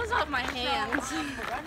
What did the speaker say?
gloves off my hands.